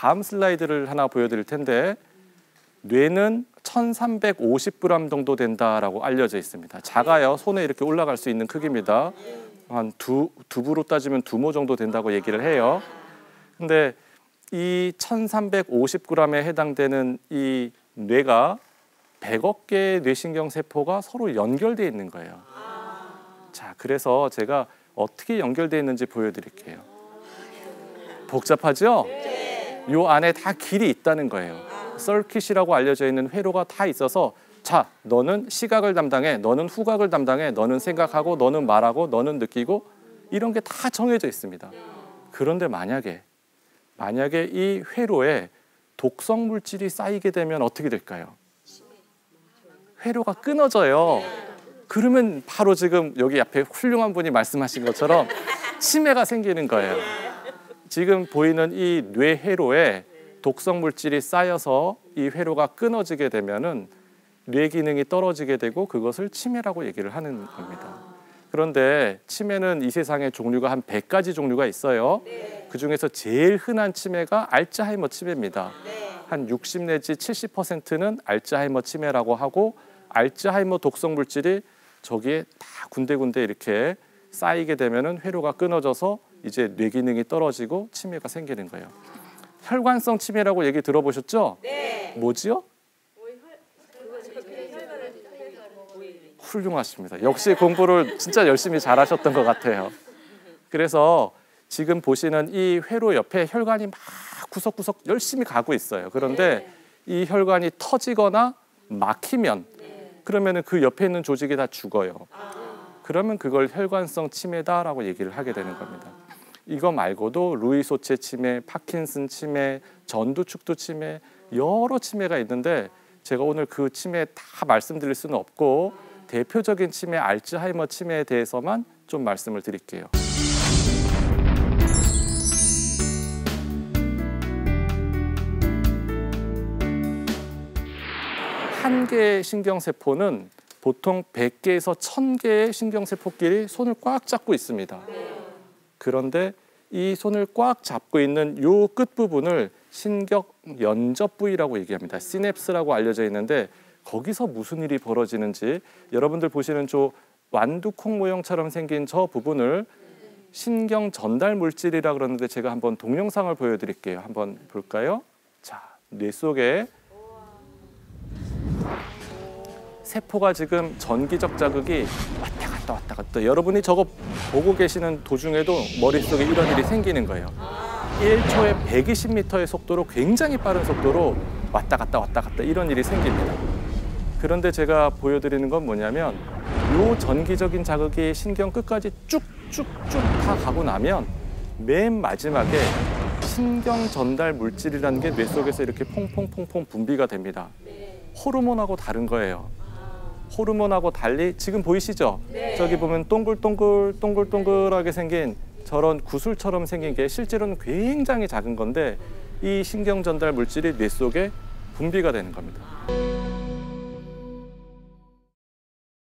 다음 슬라이드를 하나 보여드릴 텐데 뇌는 1,350g 정도 된다라고 알려져 있습니다. 작아요. 손에 이렇게 올라갈 수 있는 크기입니다. 한 두 두부로 따지면 두모 정도 된다고 얘기를 해요. 근데 이 1,350g에 해당되는 이 뇌가 100억 개의 뇌신경 세포가 서로 연결돼 있는 거예요. 자, 그래서 제가 어떻게 연결돼 있는지 보여드릴게요. 복잡하죠? 요 안에 다 길이 있다는 거예요. 서킷이라고 알려져 있는 회로가 다 있어서 자, 너는 시각을 담당해, 너는 후각을 담당해, 너는 생각하고, 너는 말하고, 너는 느끼고 이런 게 다 정해져 있습니다. 그런데 만약에 만약에 이 회로에 독성 물질이 쌓이게 되면 어떻게 될까요? 회로가 끊어져요. 그러면 바로 지금 여기 앞에 훌륭한 분이 말씀하신 것처럼 치매가 생기는 거예요. 지금 보이는 이 뇌회로에 독성 물질이 쌓여서 이 회로가 끊어지게 되면은 뇌 기능이 떨어지게 되고 그것을 치매라고 얘기를 하는 겁니다. 그런데 치매는 이 세상에 종류가 한 100가지 종류가 있어요. 그 중에서 제일 흔한 치매가 알츠하이머 치매입니다. 한 60 내지 70%는 알츠하이머 치매라고 하고 알츠하이머 독성 물질이 저기에 다 군데군데 이렇게 쌓이게 되면은 회로가 끊어져서 이제 뇌 기능이 떨어지고 치매가 생기는 거예요. 혈관성 치매라고 얘기 들어보셨죠? 네. 뭐지요? 훌륭하십니다. 역시 공부를 진짜 열심히 잘하셨던 것 같아요. 그래서 지금 보시는 이 회로 옆에 혈관이 막 구석구석 열심히 가고 있어요. 그런데 이 혈관이 터지거나 막히면 그러면은 그 옆에 있는 조직이 다 죽어요. 그러면 그걸 혈관성 치매다라고 얘기를 하게 되는 겁니다. 이거 말고도 루이 소체 치매, 파킨슨 치매, 전두축두 치매 여러 치매가 있는데 제가 오늘 그 치매 다 말씀드릴 수는 없고 대표적인 치매 알츠하이머 치매에 대해서만 좀 말씀을 드릴게요. 한 개의 신경세포는 보통 100개에서 1000개의 신경세포끼리 손을 꽉 잡고 있습니다. 그런데 이 손을 꽉 잡고 있는 요 끝부분을 신경 연접 부위라고 얘기합니다. 시냅스라고 알려져 있는데 거기서 무슨 일이 벌어지는지 여러분들 보시는 저 완두콩 모형처럼 생긴 저 부분을 신경 전달 물질이라 그러는데 제가 한번 동영상을 보여드릴게요. 한번 볼까요? 자, 뇌 속에 세포가 지금 전기적 자극이 갔다 왔다 갔다. 여러분이 저거 보고 계시는 도중에도 머릿속에 이런 일이 생기는 거예요. 1초에 120m의 속도로 굉장히 빠른 속도로 왔다 갔다 왔다 갔다 이런 일이 생깁니다. 그런데 제가 보여드리는 건 뭐냐면 요 전기적인 자극이 신경 끝까지 쭉쭉쭉 다 가고 나면 맨 마지막에 신경 전달 물질이라는 게 뇌 속에서 이렇게 퐁퐁퐁퐁 분비가 됩니다. 호르몬하고 다른 거예요. 호르몬하고 달리 지금 보이시죠? 저기 보면 동글동글 동글동글하게 생긴 저런 구슬처럼 생긴 게 실제로는 굉장히 작은 건데 이 신경 전달 물질이 뇌 속에 분비가 되는 겁니다.